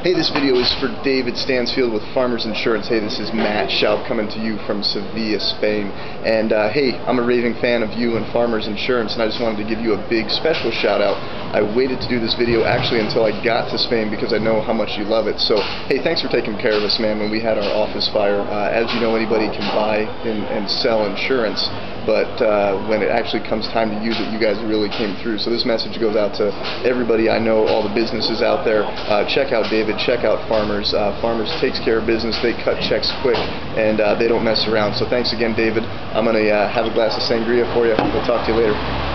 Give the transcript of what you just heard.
Hey, this video is for David Stansfield with Farmers Insurance. Hey, this is Matt Shoup coming to you from Sevilla, Spain. And uh, hey, I'm a raving fan of you and Farmers Insurance, and I just wanted to give you a big special shout out. I waited to do this video actually until I got to Spain because I know how much you love it. So, hey, thanks for taking care of us, man, when we had our office fire. Uh, as you know, anybody can buy and, and sell insurance but uh, when it actually comes time to use it, you guys really came through. So this message goes out to everybody I know, all the businesses out there. Uh, check out David, check out Farmers. Uh, Farmers takes care of business, they cut checks quick, and uh, they don't mess around. So thanks again, David. I'm going to uh, have a glass of sangria for you. We'll talk to you later.